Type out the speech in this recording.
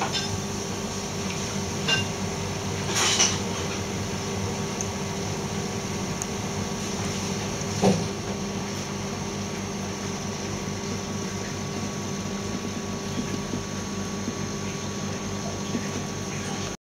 あっ。